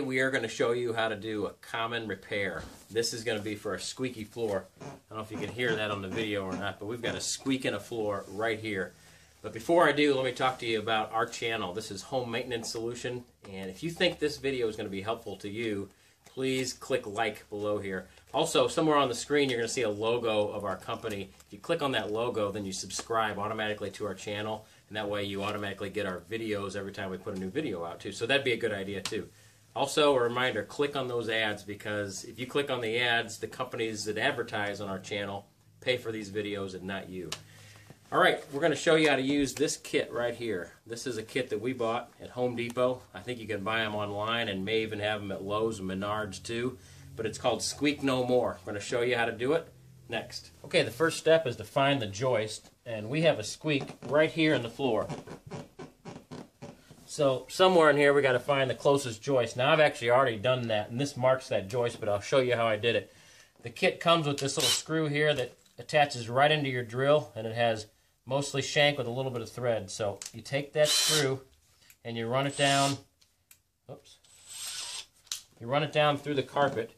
are going to show you how to do a common repair. This is going to be for a squeaky floor. I don't know if you can hear that on the video or not, but we've got a squeak in a floor right here. But before I do, let me talk to you about our channel. This is Home Maintenance Solution, and if you think this video is going to be helpful to you, please click like below here. Also, somewhere on the screen, you're going to see a logo of our company. If you click on that logo, then you subscribe automatically to our channel, and that way you automatically get our videos every time we put a new video out, too. So that'd be a good idea, too. Also, a reminder, click on those ads because if you click on the ads, the companies that advertise on our channel pay for these videos and not you. All right, we're going to show you how to use this kit right here. This is a kit that we bought at Home Depot. I think you can buy them online and may even have them at Lowe's and Menards too. But it's called Squeak No More. I'm going to show you how to do it next. Okay, the first step is to find the joist. And we have a squeak right here in the floor. So somewhere in here we got to find the closest joist. Now I've actually already done that and this marks that joist but I'll show you how I did it. The kit comes with this little screw here that attaches right into your drill and it has mostly shank with a little bit of thread. So you take that screw and you run it down. Oops. You run it down through the carpet.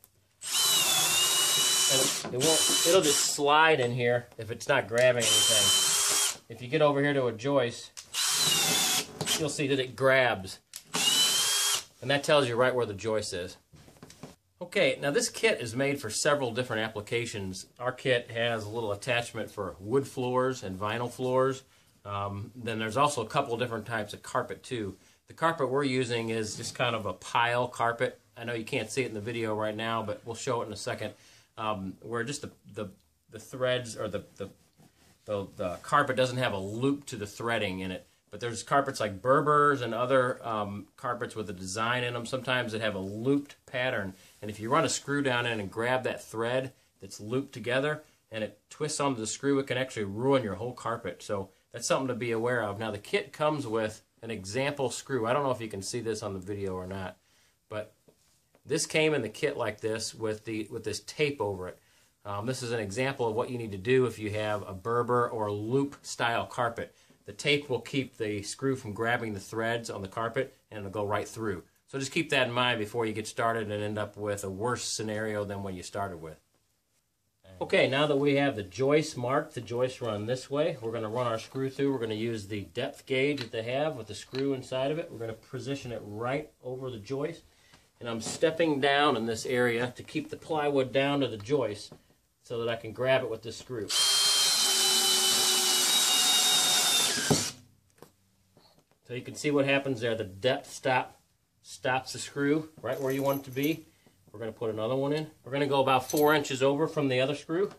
And it, won't. It'll just slide in here if it's not grabbing anything. If you get over here to a joist, you'll see that it grabs. And that tells you right where the joist is. Okay, now this kit is made for several different applications. Our kit has a little attachment for wood floors and vinyl floors. Um, then there's also a couple different types of carpet too. The carpet we're using is just kind of a pile carpet. I know you can't see it in the video right now, but we'll show it in a second. Um, where just the, the, the threads or the, the, the, the carpet doesn't have a loop to the threading in it. But there's carpets like Berbers and other um, carpets with a design in them sometimes that have a looped pattern. And if you run a screw down in and grab that thread that's looped together and it twists onto the screw, it can actually ruin your whole carpet. So that's something to be aware of. Now the kit comes with an example screw. I don't know if you can see this on the video or not, but this came in the kit like this with the with this tape over it. Um, this is an example of what you need to do if you have a Berber or loop style carpet. The tape will keep the screw from grabbing the threads on the carpet and it'll go right through. So just keep that in mind before you get started and end up with a worse scenario than what you started with. Okay, now that we have the joist marked, the joist run this way, we're going to run our screw through. We're going to use the depth gauge that they have with the screw inside of it. We're going to position it right over the joist. And I'm stepping down in this area to keep the plywood down to the joist so that I can grab it with this screw. So you can see what happens there. The depth stop stops the screw right where you want it to be. We're going to put another one in. We're going to go about four inches over from the other screw.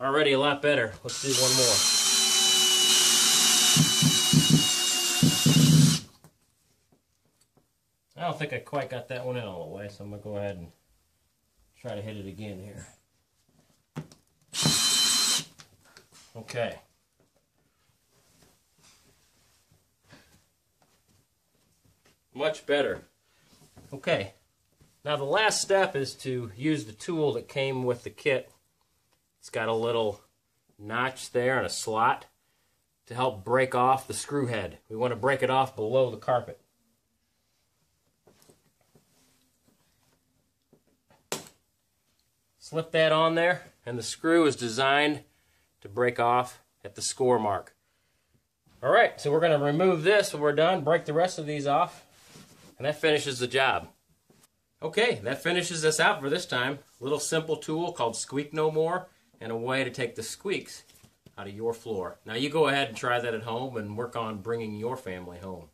Already a lot better. Let's do one more. Don't think I quite got that one in all the way, so I'm going to go ahead and try to hit it again here. Okay. Much better. Okay. Now the last step is to use the tool that came with the kit. It's got a little notch there and a slot to help break off the screw head. We want to break it off below the carpet. Slip that on there, and the screw is designed to break off at the score mark. All right, so we're going to remove this when we're done, break the rest of these off, and that finishes the job. Okay, that finishes us out for this time. A little simple tool called Squeak No More, and a way to take the squeaks out of your floor. Now you go ahead and try that at home and work on bringing your family home.